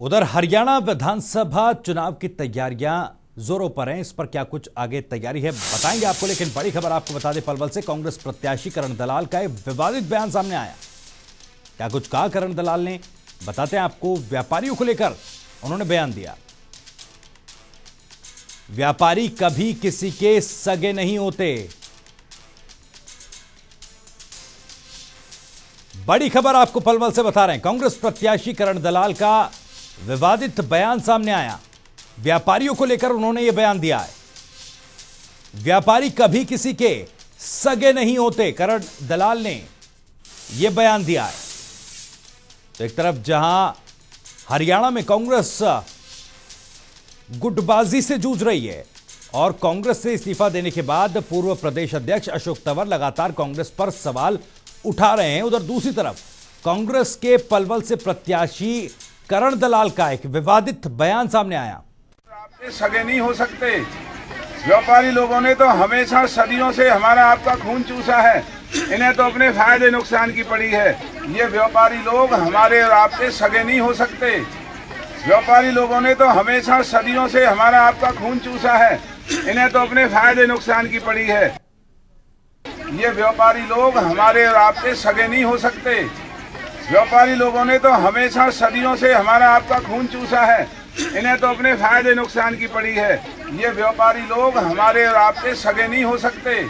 उधर हरियाणा विधानसभा चुनाव की तैयारियाँ जोरों पर हैं। इस पर क्या कुछ आगे तैयारी है, बताएँगे आपको, लेकिन बड़ी खबर आपको बता दें, पलवल से कांग्रेस प्रत्याशी करण दलाल का एक विवादित बयान सामने आया। क्या कुछ कहा करण दलाल ने? बताते हैं आपको, व्यापारियों को लेकर उन्होंने बयान दिया। व्यापारी कभी किसी के सगे नहीं होते। बड़ी खबर आपको पलवल से बता रहे हैं। कांग्रेस प्रत्याशी करण दलाल का विवादित बयान सामने आया। व्यापारियों को लेकर उन्होंने यह बयान दिया है। व्यापारी कभी किसी के सगे नहीं होते, करण दलाल ने यह बयान दिया है। तो एक तरफ़ जहाँ हरियाणा में कांग्रेस गुटबाजी से जूझ रही है और कांग्रेस से इस्तीफा देने के बाद पूर्व प्रदेश अध्यक्ष अशोक तंवर लगातार कांग्रेस पर सवाल उठा रहे हैं। उधर दूसरी तरफ़ कांग्रेस के पलवल से प्रत्याशी करण दलाल का एक विवादित बयान सामने आया। आपके सगे नहीं हो सकते। व्यापारी लोगों ने तो हमेशा सदियों से हमारा आपका खून चूसा है। इन्हें तो अपने फ़ायदे नुकसान की पड़ी है। ये व्यापारी लोग हमारे और आपके सगे नहीं हो सकते। व्यापारी लोगों ने तो हमेशा सदियों से हमारा आपका खून चूसा है। इन्हें तो अपने फ़ायदे नुकसान की पड़ी है। ये व्यापारी लोग हमारे और आपके सगे नहीं हो सकते। व्यापारी लोगों ने तो हमेशा सदियों से हमारा आपका खून चूसा है। इन्हें तो अपने फ़ायदे नुकसान की पड़ी है। ये व्यापारी लोग हमारे और आपके सगे नहीं हो सकते।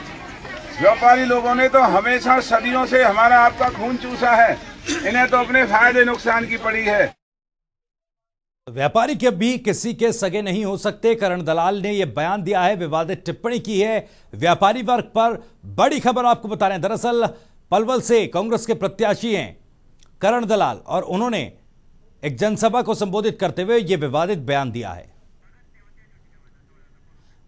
व्यापारी लोगों ने तो हमेशा सदियों से हमारा आपका खून चूसा है। इन्हें तो अपने फ़ायदे नुकसान की पड़ी है। व्यापारी के भी किसी के सगे नहीं हो सकते। करण दलाल ने यह बयान दिया है, विवादित टिप्पणी की है। व्यापारी वर्ग पर बड़ी खबर आपको बता रहे हैं। दरअसल पलवल से कांग्रेस के प्रत्याशी हैं। करण दलाल और उन्होंने एक जनसभा को संबोधित करते हुए यह विवादित बयान दिया है।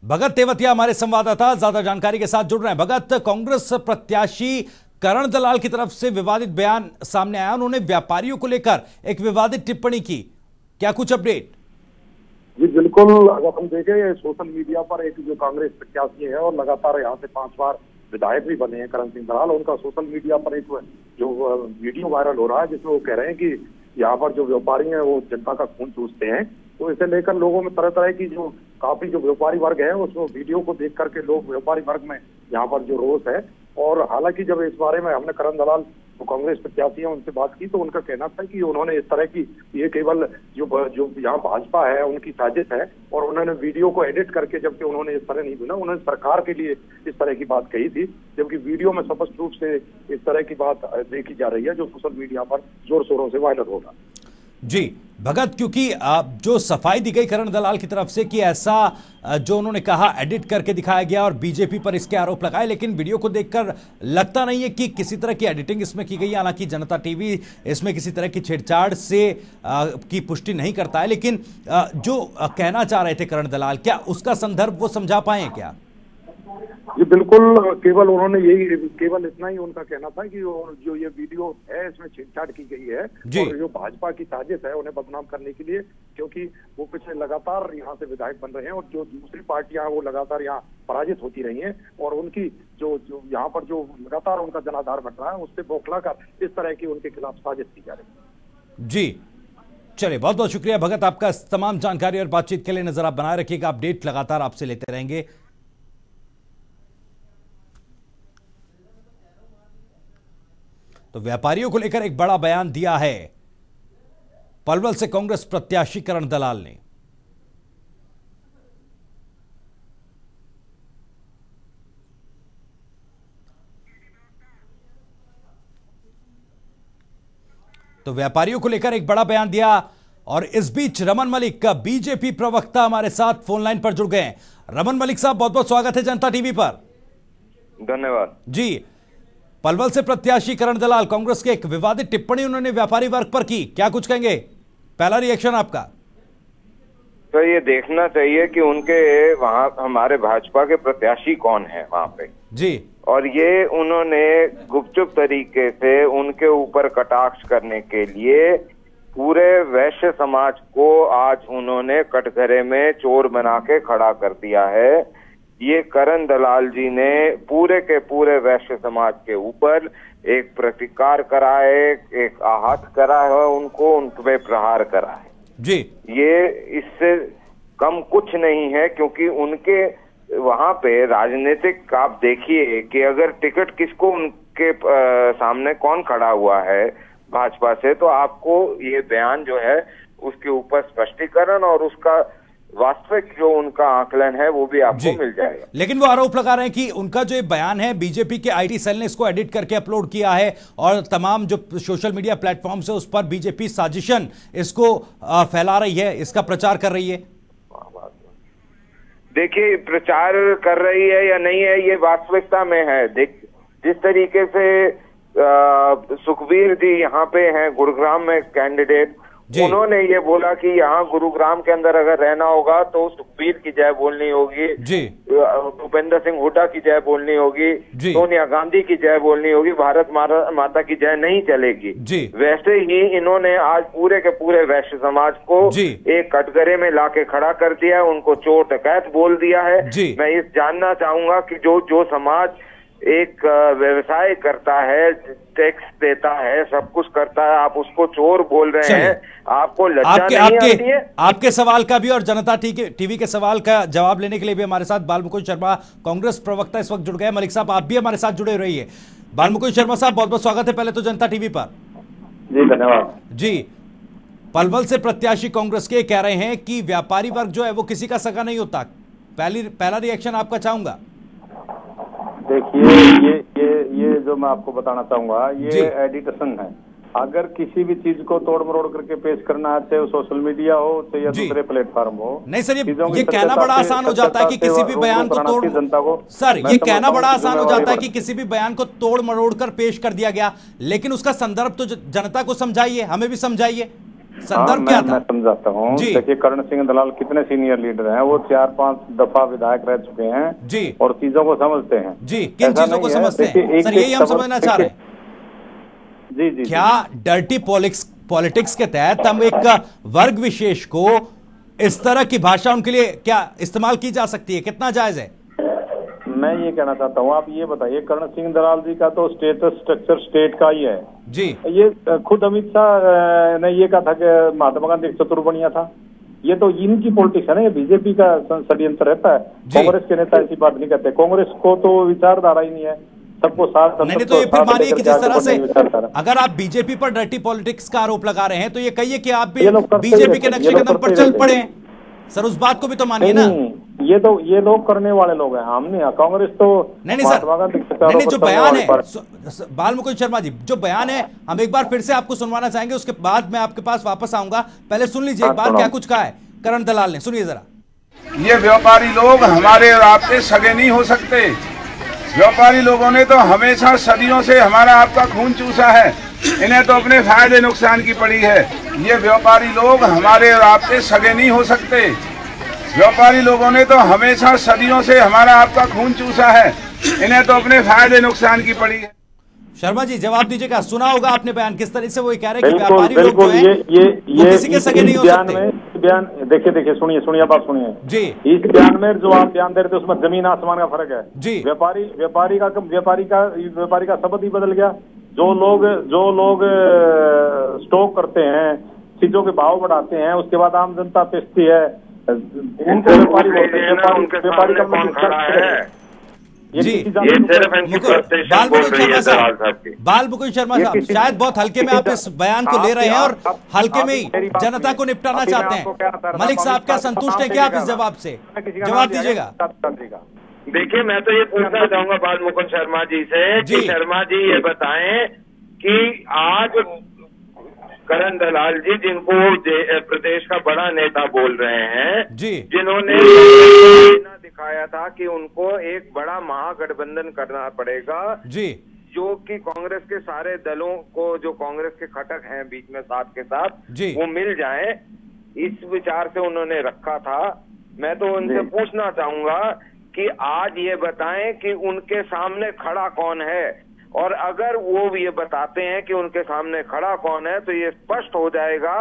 भगत तेवतिया हमारे संवाददाता, ज़्यादा जानकारी के साथ जुड़ रहे हैं। भगत, कांग्रेस प्रत्याशी करण दलाल की तरफ़ से विवादित बयान सामने आया। उन्होंने व्यापारियों को लेकर एक विवादित टिप्पणी की। क्या कुछ अपडेट? जी, बिल्कुल। अगर हम देखें सोशल मीडिया पर एक जो कांग्रेस प्रत्याशी है और लगातार यहाँ से पाँच बार विधायक भी बने हैं, करण सिंह दलाल उनका सोशल मीडिया पर एक जो वीडियो वायरल हो रहा है, जिसमें वो कह रहे हैं कि यहाँ पर जो व्यापारी हैं, वो जनता का खून चूसते हैं। तो इसे लेकर लोगों में तरह तरह की जो, काफ़ी जो व्यापारी वर्ग है उस वीडियो को देख करके लोग व्यापारी वर्ग में यहाँ पर जो रोष है। और हालाँकि जब इस बारे में हमने करण दलाल जो कांग्रेस प्रत्याशी है, उनसे बात की तो उनका कहना था कि उन्होंने इस तरह की, ये केवल जो जो यहाँ भाजपा है, उनकी साजिश है और उन्होंने वीडियो को एडिट करके जबकि उन्होंने इस तरह नहीं बुना उन्होंने सरकार के लिए इस तरह की बात कही थी, जबकि वीडियो में स्पष्ट रूप से इस तरह की बात देखी जा रही है जो सोशल मीडिया पर ज़ोर शोरों से वायरल होगा जी, भगत, क्योंकि जो सफ़ाई दी गई करण दलाल की तरफ़ से कि ऐसा जो उन्होंने कहा, एडिट करके दिखाया गया और बीजेपी पर इसके आरोप लगाए, लेकिन वीडियो को देखकर लगता नहीं है कि किसी तरह की एडिटिंग इसमें की गई, हालाँकि जनता टीवी इसमें किसी तरह की छेड़छाड़ से की पुष्टि नहीं करता है, लेकिन जो कहना चाह रहे थे करण दलाल, क्या उसका संदर्भ वो समझा पाए क्या? जी बिल्कुल केवल उन्होंने यही केवल इतना ही उनका कहना था कि जो ये वीडियो है इसमें छेड़छाड़ की गई है और जो भाजपा की साजिश है उन्हें बदनाम करने के लिए क्योंकि वो पिछले लगातार यहाँ से विधायक बन रहे हैं और जो दूसरी पार्टियाँ वो लगातार यहाँ पराजित होती रही हैं और उनकी जो जो यहाँ पर जो लगातार उनका जनाधार बन रहा है उससे बौखला कर इस तरह की उनके खिलाफ साजिश की जा रही है। जी। चलिए बहुत बहुत शुक्रिया। भगत आपका तमाम जानकारी और बातचीत के लिए नज़र आप बनाए रखिएगा। अपडेट लगातार आपसे लेते रहेंगे। तो व्यापारियों को लेकर एक बड़ा बयान दिया है। पलवल से कांग्रेस प्रत्याशी करण दलाल ने। तो व्यापारियों को लेकर एक बड़ा बयान दिया और इस बीच रमन मलिक का बीजेपी प्रवक्ता हमारे साथ फ़ोन लाइन पर जुड़ गए रमन मलिक साहब बहुत बहुत स्वागत है जनता टीवी पर। धन्यवाद। जी पलवल से प्रत्याशी करण दलाल कांग्रेस के एक विवादित टिप्पणी उन्होंने व्यापारी वर्ग पर की। क्या कुछ कहेंगे? पहला रिएक्शन आपका। तो ये देखना चाहिए कि उनके वहाँ हमारे भाजपा के प्रत्याशी कौन है वहाँ पे। जी। और ये उन्होंने गुपचुप तरीके से उनके ऊपर कटाक्ष करने के लिए पूरे वैश्य समाज को आज उन्होंने कटघरे में चोर बना के खड़ा कर दिया है। ये करण दलाल जी ने पूरे के पूरे वैश्य समाज के ऊपर एक प्रतिकार करा है एक आहत करा है उनको उन पे प्रहार करा है। जी। ये इससे कम कुछ नहीं है क्योंकि उनके वहाँ पे राजनीतिक आप देखिए कि अगर टिकट किसको उनके अ, सामने कौन खड़ा हुआ है भाजपा से तो आपको ये बयान जो है उसके ऊपर स्पष्टीकरण और उसका वास्तविक जो उनका आकलन है वो भी आपको मिल जाएगा। लेकिन वो आरोप लगा रहे हैं कि उनका जो बयान है बीजेपी के आईटी सेल ने इसको एडिट करके अपलोड किया है और तमाम जो सोशल मीडिया प्लेटफॉर्म है उस पर बीजेपी साजिशन इसको फैला रही है इसका प्रचार कर रही है। देखिए प्रचार कर रही है या नहीं है ये वास्तविकता में है। देख जिस तरीके से सुखबीर जी यहाँ पे हैं गुरुग्राम में कैंडिडेट। उन्होंने ये बोला कि यहाँ गुरुग्राम के अंदर अगर रहना होगा तो सुखबीर की जय बोलनी होगी। जी। भूपेंद्र सिंह हुड्डा की जय बोलनी होगी। सोनिया गांधी की जय बोलनी होगी। भारत माता की जय नहीं चलेगी। जी। वैसे ही इन्होंने आज पूरे के पूरे वैश्य समाज को एक कटघरे में लाके खड़ा कर दिया है। उनको चोर डकैत बोल दिया है। मैं इस जानना चाहूँगा की जो जो समाज एक व्यवसाय करता है टैक्स देता है सब कुछ करता है आप उसको चोर बोल रहे हैं आपको लज्जा आपके नहीं आती है? आपके सवाल का भी और जनता टीवी के सवाल का जवाब लेने के लिए भी हमारे साथ बालमुकुंद शर्मा कांग्रेस प्रवक्ता इस वक्त जुड़ गए मलिक साहब आप भी हमारे साथ जुड़े रहिए। बालमुकुंद शर्मा साहब बहुत बहुत स्वागत है पहले तो जनता टीवी पर। जी धन्यवाद। जी। पलवल से प्रत्याशी कांग्रेस के कह रहे हैं कि व्यापारी वर्ग जो है वो किसी का सगा नहीं होता। पहली पहला रिएक्शन आपका चाहूँगा। देखिए ये ये ये जो मैं आपको बताना चाहूँगा। ये एडिटेशन है। अगर किसी भी चीज़ को तोड़ मरोड़ करके पेश करना है चाहे वो सोशल मीडिया हो चाहे या दूसरे प्लेटफॉर्म हो नहीं सर ये ये कहना बड़ा आसान हो जाता है कि किसी भी बयान को तोड़ जनता को सर ये कहना बड़ा आसान हो जाता है कि किसी भी बयान को तोड़ मरोड़ कर पेश कर दिया गया लेकिन उसका संदर्भ तो जनता को समझाइए हमें भी समझाइए। संदर्भ क्या मैं, था? मैं समझाता हूँ। देखिए कर्ण सिंह दलाल कितने सीनियर लीडर हैं वो चार पाँच दफ़ा विधायक रह चुके हैं जी। और चीज़ों को समझते हैं। जी किन चीज़ों को समझते हैं? सर यही हम समझना चाह रहे हैं। जी जी जी। क्या डर्टी पॉलिटिक्स पॉलिटिक्स के तहत हम एक वर्ग विशेष को इस तरह की भाषा उनके लिए क्या इस्तेमाल की जा सकती है? कितना जायज़ है? मैं ये कहना चाहता हूँ आप ये बताइए कर्ण सिंह दलाल जी का तो स्टेटस स्ट्रक्चर स्टेट का ही है। जी। ये खुद अमित शाह ने ये कहा था कि महात्मा गांधी एक चतुर बनिया था। ये तो इनकी पॉलिटिक्स है ना ये बीजेपी का षड- षड्यंत्र रहता है कांग्रेस के नेता ऐसी बात नहीं करते। कांग्रेस को तो विचारधारा ही नहीं है। सबको साथ नहीं नहीं तो ये फिर मानिए कि जिस तरह से की। अगर आप बीजेपी पर डर्टी पॉलिटिक्स का आरोप लगा रहे हैं तो ये कहिए कि आप भी बीजेपी के नक्शे कदम पर चल पड़े सर उस बात को भी तो मानिए ना। ये तो ये लोग करने वाले लोग हैं हम नहीं कांग्रेस तो नहीं नहीं सर। नहीं नहीं जो बयान है बाल मुकुंद शर्मा जी जो बयान है हम एक बार फिर से आपको सुनवाना चाहेंगे उसके बाद मैं आपके पास वापस आऊँगा। पहले सुन लीजिए एक हाँ, बार क्या कुछ कहा है करण दलाल ने। सुनिए जरा। ये व्यापारी लोग हमारे और आपके सगे नहीं हो सकते। व्यापारी लोगों ने तो हमेशा सदियों से हमारा आपका खून चूसा है। इन्हें तो अपने फ़ायदे नुकसान की पड़ी है। ये व्यापारी लोग हमारे और आपके सगे नहीं हो सकते। व्यापारी लोगों ने तो हमेशा सदियों से हमारा आपका खून चूसा है। इन्हें तो अपने फ़ायदे नुकसान की पड़ी है। शर्मा जी जवाब दीजिएगा। सुना होगा आपने बयान किस तरह से? वो ये कह रहे हैं कि बिल्कुल व्यापारी लोग जो ये हैं ये वो ये किसी के सगे नहीं हो सकते। बयान देखिए देखिए सुनिए सुनिए आप सुनिए। जी। इस बयान में जो आप बयान दे रहे थे उसमें ज़मीन आसमान का फ़र्क है। जी। व्यापारी व्यापारी का व्यापारी का व्यापारी का शब्द ही बदल गया। जो लोग जो लोग स्टॉक करते हैं चीज़ों के भाव बढ़ाते हैं उसके बाद आम जनता बेचती है। उनको व्यापारी का कौन खड़ा है। जी, ये सिर्फ़ मुकुल बाल है शर्मा साहब बाल शर्मा साहब शायद बहुत हल्के में आप इस बयान को ले रहे हैं और हल्के में ही जनता को निपटाना चाहते हैं। मलिक साहब क्या संतुष्ट है क्या आप इस जवाब से? जवाब दीजिएगा। देखिए मैं तो ये पूछना चाहूँगा बाल मुकुंद शर्मा जी से। कि शर्मा जी ये बताएँ कि आज करण दलाल जी जिनको प्रदेश का बड़ा नेता बोल रहे हैं जी। जिन्होंने दिखाया था कि उनको एक बड़ा महागठबंधन करना पड़ेगा जी। जो कि कांग्रेस के सारे दलों को जो कांग्रेस के खटक हैं बीच में साथ के साथ जी। वो मिल जाएँ। इस विचार से उन्होंने रखा था। मैं तो उनसे पूछना चाहूँगा कि आज ये बताएँ कि उनके सामने खड़ा कौन है? और अगर वो ये बताते हैं कि उनके सामने खड़ा कौन है तो ये स्पष्ट हो जाएगा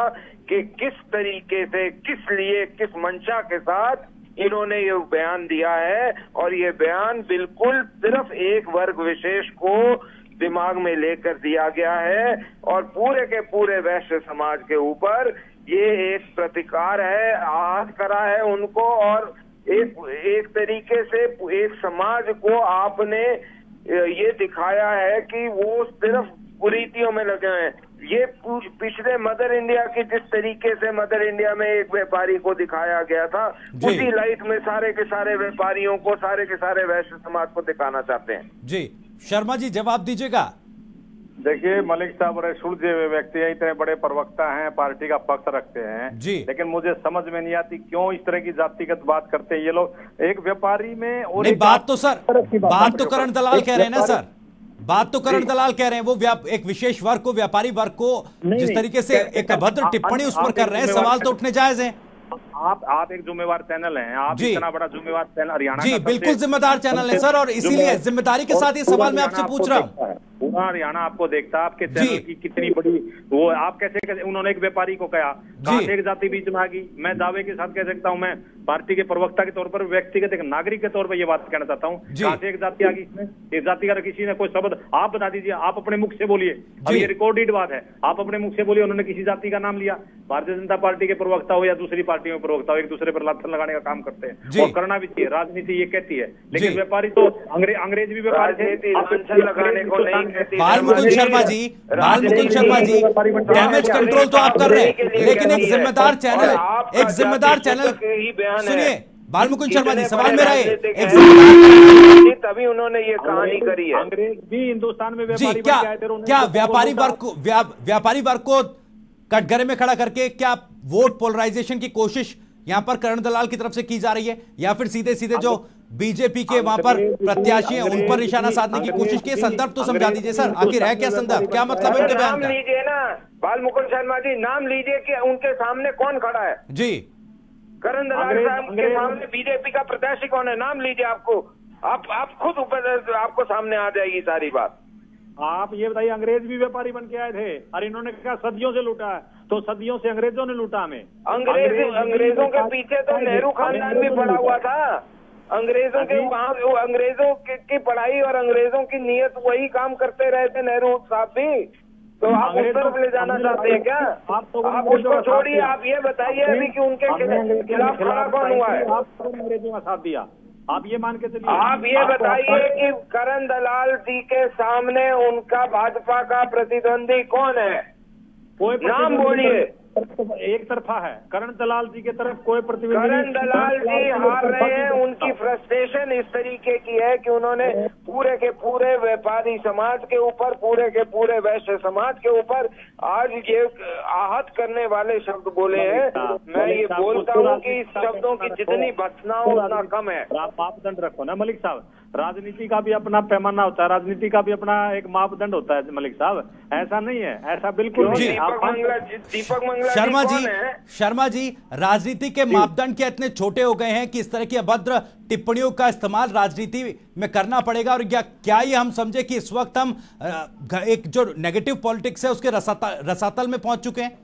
कि किस तरीके से, किस लिए, किस मंशा के साथ इन्होंने ये बयान दिया है। और ये बयान बिल्कुल सिर्फ़ एक वर्ग विशेष को दिमाग में लेकर दिया गया है और पूरे के पूरे वैश्य समाज के ऊपर ये एक प्रतिकार है, आहत करा है उनको। और एक एक तरीके से एक समाज को आपने ये दिखाया है कि वो सिर्फ़ कुरीतियों में लगे हैं। ये पिछले मदर इंडिया की जिस तरीके से मदर इंडिया में एक व्यापारी को दिखाया गया था उसी लाइट में सारे के सारे व्यापारियों को सारे के सारे वैश्य समाज को दिखाना चाहते हैं। जी। शर्मा जी जवाब दीजिएगा। देखिए मलिक साहब बड़े सुलझे हुए व्यक्ति हैं इतने बड़े प्रवक्ता हैं पार्टी का पक्ष रखते हैं। जी। लेकिन मुझे समझ में नहीं आती क्यों इस तरह की जातिगत बात करते हैं ये लोग। एक व्यापारी में और नहीं, बात तो सर बात तो करण दलाल कह रहे हैं ना सर? बात तो करण दलाल कह रहे हैं वो एक विशेष वर्ग को व्यापारी वर्ग को जिस तरीके से एक अभद्र टिप्पणी उस पर कर रहे हैं सवाल तो उठने जायज़ है। आप आप एक जिम्मेवार चैनल हैं आप इतना बड़ा जिम्मेवार चैनल हरियाणा जी बिल्कुल जिम्मेदार चैनल है सर और इसीलिए ज़िम्मेदारी के साथ ये सवाल मैं आपसे पूछ रहा हूँ। पूरा हरियाणा आपको देखता है आपके चैनल की कितनी बड़ी वो आप कैसे कैसे उन्होंने एक व्यापारी को कहा कहा एक जाति बीच में आ गई मैं दावे के साथ कह सकता हूँ मैं पार्टी के प्रवक्ता के तौर पर व्यक्तिगत एक नागरिक के तौर पर यह बात कहना चाहता हूँ कहा एक जाति आ गई इसमें एक जाति का किसी ने कोई शब्द आप बता दीजिए आप अपने मुख से बोलिए। अब ये रिकॉर्डेड बात है आप अपने मुख से बोलिए उन्होंने किसी जाति का नाम लिया। भारतीय जनता पार्टी के प्रवक्ता हो या दूसरी पार्टी में प्रवक्ता हो एक दूसरे पर लाथन लगाने का काम करते हैं। और करना भी चाहिए राजनीति ये कहती है। लेकिन व्यापारी तो अंग्रेज़ भी व्यापारी थे लगाने को नहीं शर्मा जी बाल मुकुंद शर्मा जी डैमेज कंट्रोल तो आप कर रहे हैं लेकिन एक जिम्मेदार चैनल एक जिम्मेदार चैनल सुनिए बाल मुकुंद शर्मा जी सवाल मेरा है। एक तभी उन्होंने ये कहानी करी है। अंग्रेज़ भी हिंदुस्तान में जी क्या क्या व्यापारी वर्ग को व्यापारी वर्ग को कटघरे में खड़ा करके क्या वोट पोलराइजेशन की कोशिश यहाँ पर करण दलाल की तरफ़ से की जा रही है या फिर सीधे सीधे जो बीजेपी के वहाँ पर प्रत्याशी हैं उन पर निशाना साधने की कोशिश की संदर्भ तो समझा दीजिए सर। आखिर है क्या संदर्भ? क्या मतलब है नाम लीजिए ना बाल मुकुंद शर्मा जी नाम लीजिए कि उनके सामने कौन खड़ा है? जी। करण दलाल साहब के सामने बीजेपी का प्रत्याशी कौन है? नाम लीजिए आपको। आप आप खुद ऊपर आपको सामने आ जाएगी सारी बात। आप ये बताइए अंग्रेज़ भी व्यापारी बन के आए थे और इन्होंने कहा सदियों से लूटा है तो सदियों से अंग्रेज़ों ने लूटा हमें। अंग्रेज़ अंग्रेज़ों के पीछे तो नेहरू खानदान भी पड़ा हुआ था। अंग्रेज़ों के वहाँ अंग्रेज़ों की पढ़ाई और अंग्रेज़ों की नीयत वही काम करते रहे थे नेहरू साहब भी। तो आप उस तरफ़ ले जाना चाहते हैं क्या? आप तो आप उसको छोड़िए आप ये बताइए अभी कि उनके खिलाफ खड़ा कौन हुआ है? आप अंग्रेज़ों का साथ दिया। आप ये मान के चलिए। आप ये बताइए कि करण दलाल जी के सामने उनका भाजपा का प्रतिद्वंदी कौन है? कोई नाम बोलिए। एक तरफा है। करण दलाल जी के तरफ़ कोई प्रतिनिधि करण दलाल जी हार रहे हैं। उनकी फ्रस्ट्रेशन इस तरीके की है कि उन्होंने पूरे के पूरे व्यापारी समाज के ऊपर पूरे के पूरे वैश्य समाज के ऊपर आज ये आहत करने वाले शब्द बोले हैं। मैं ये बोलता हूँ कि शब्दों की जितनी भत्सना उतना कम है। आप मापदंड रखो ना मलिक साहब। राजनीति का भी अपना पैमाना होता है राजनीति का भी अपना एक मापदंड होता है मलिक साहब। ऐसा नहीं है ऐसा बिल्कुल नहीं दीपक मंगला जी दीपक मंगला शर्मा जी शर्मा जी राजनीति के मापदंड क्या इतने छोटे हो गए हैं कि इस तरह की अभद्र टिप्पणियों का इस्तेमाल राजनीति में करना पड़ेगा? और क्या क्या ये हम समझे कि इस वक्त हम एक जो नेगेटिव पॉलिटिक्स है उसके रसातल में पहुँच चुके हैं?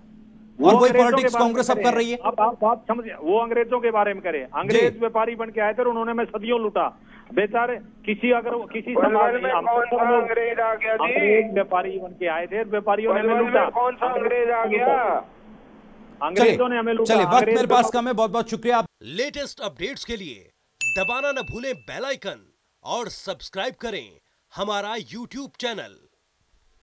और वही पॉलिटिक्स कांग्रेस अब कर रही है। अब आप बात समझिए वो अंग्रेज़ों के बारे में करें। अंग्रेज़ व्यापारी बन के आए थे उन्होंने मैं सदियों लूटा। बेचारे किसी अगर किसी समाज में कौन सा अंग्रेज़ आ गया अंग्रेज़ व्यापारी बन के आए थे व्यापारियों ने लूटा। कौन सा अंग्रेज़ आ गया? अंग्रेज़ों ने हमें लूटा। चलिए वक्त मेरे पास कम है बहुत बहुत शुक्रिया। लेटेस्ट अपडेट्स के लिए दबाना न भूलें बेल आइकन और सब्सक्राइब करें हमारा यूट्यूब चैनल।